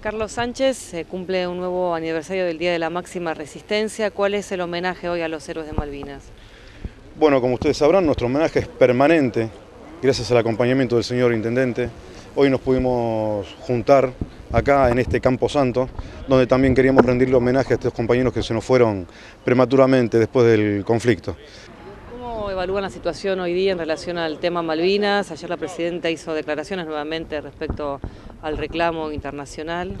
Carlos Sánchez se cumple un nuevo aniversario del Día de la Máxima Resistencia. ¿Cuál es el homenaje hoy a los héroes de Malvinas? Bueno, como ustedes sabrán, nuestro homenaje es permanente, gracias al acompañamiento del señor Intendente. Hoy nos pudimos juntar acá en este Campo Santo, donde también queríamos rendirle homenaje a estos compañeros que se nos fueron prematuramente después del conflicto. ¿Cómo evalúan la situación hoy día en relación al tema Malvinas? Ayer la Presidenta hizo declaraciones nuevamente respecto al reclamo internacional.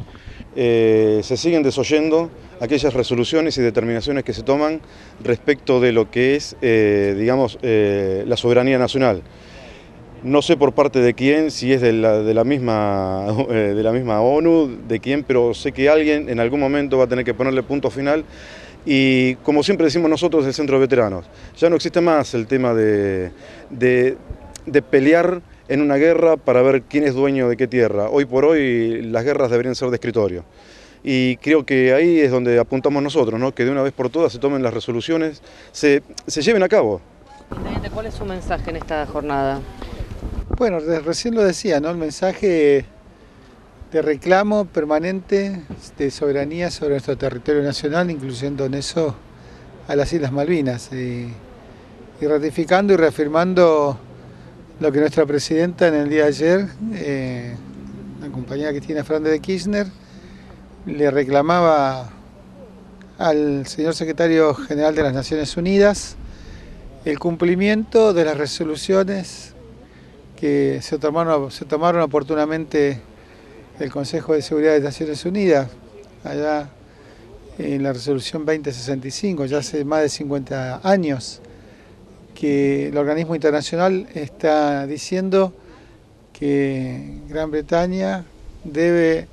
Eh, se siguen desoyendo aquellas resoluciones y determinaciones que se toman respecto de lo que es, eh, digamos, eh, la soberanía nacional. No sé por parte de quién, si es de la, misma, de la misma ONU, de quién, pero sé que alguien en algún momento va a tener que ponerle punto final y como siempre decimos nosotros del Centro de Veteranos, ya no existe más el tema de, de, de pelear en una guerra para ver quién es dueño de qué tierra. Hoy por hoy las guerras deberían ser de escritorio. Y creo que ahí es donde apuntamos nosotros, ¿no? que de una vez por todas se tomen las resoluciones, se, se lleven a cabo. ¿cuál es su mensaje en esta jornada? Bueno, recién lo decía, ¿no? el mensaje de reclamo permanente de soberanía sobre nuestro territorio nacional, incluyendo en eso a las Islas Malvinas, y, ratificando y reafirmando lo que nuestra presidenta en el día de ayer, eh, la compañera Cristina Fernández de Kirchner, le reclamaba al señor secretario general de las Naciones Unidas el cumplimiento de las resoluciones que se tomaron oportunamente el Consejo de Seguridad de Naciones Unidas, allá en la resolución 2065, ya hace más de 50 años que el organismo internacional está diciendo que Gran Bretaña debe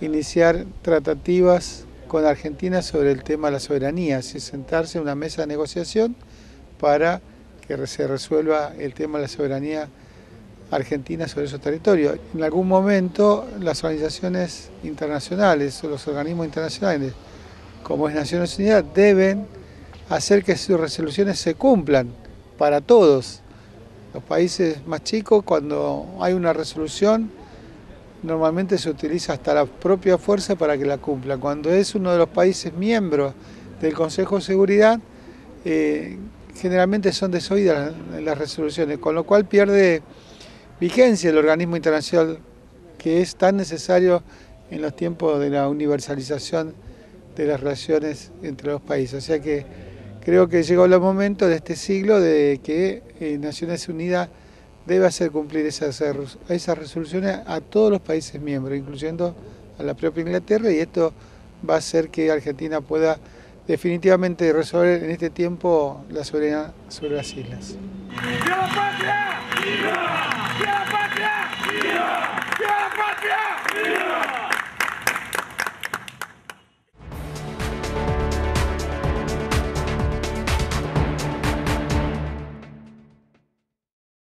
iniciar tratativas con Argentina sobre el tema de la soberanía, y sentarse en una mesa de negociación para que se resuelva el tema de la soberanía argentina sobre esos territorios. En algún momento las organizaciones internacionales o los organismos internacionales, como es Naciones Unidas, deben hacer que sus resoluciones se cumplan para todos. Los países más chicos, cuando hay una resolución, normalmente se utiliza hasta la propia fuerza para que la cumpla. Cuando es uno de los países miembros del Consejo de Seguridad, eh, generalmente son desoídas las resoluciones, con lo cual pierde vigencia el organismo internacional que es tan necesario en los tiempos de la universalización de las relaciones entre los países. O sea que Creo que llegó el momento de este siglo de que eh, Naciones Unidas debe hacer cumplir esas, esas resoluciones a todos los países miembros, incluyendo a la propia Inglaterra, y esto va a hacer que Argentina pueda definitivamente resolver en este tiempo la soberanía sobre las islas. ¡Viva patria! ¡Viva! ¡Viva patria! ¡Viva! ¡Viva patria! ¡Viva!